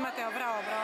Mateo, bravo, bravo.